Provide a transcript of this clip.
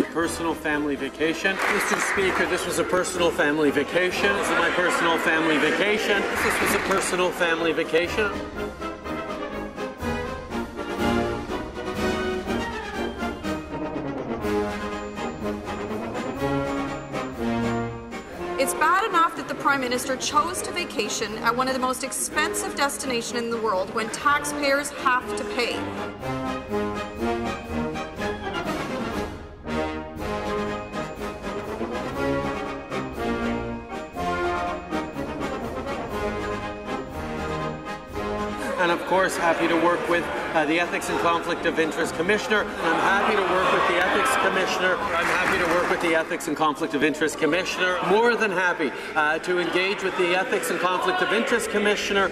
personal family vacation. Mr. Speaker, this was a personal family vacation. This is my personal family vacation. This was a personal family vacation. It's bad enough that the Prime Minister chose to vacation at one of the most expensive destinations in the world when taxpayers have to pay. And of course happy to work with uh, the Ethics and Conflict of Interest Commissioner. I'm happy to work with the Ethics Commissioner. I'm happy to work with the Ethics and Conflict of Interest Commissioner. More than happy uh, to engage with the Ethics and Conflict of Interest Commissioner.